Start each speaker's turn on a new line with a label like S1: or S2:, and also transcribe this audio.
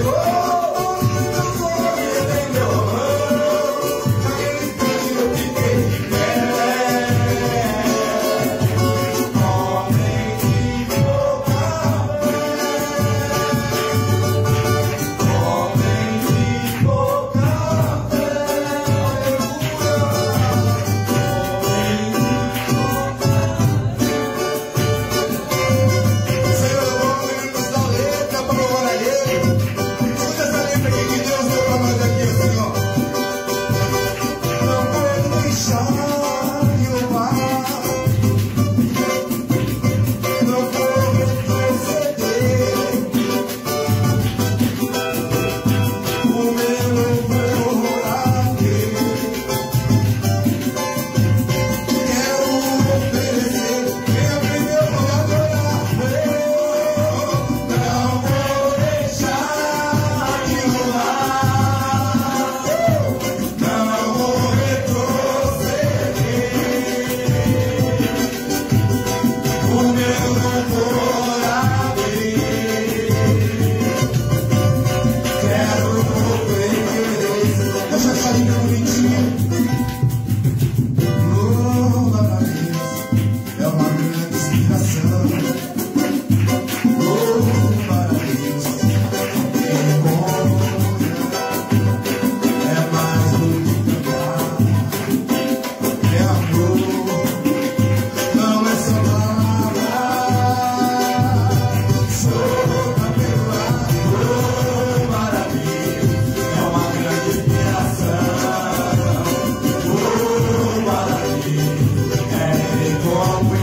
S1: Oh! along with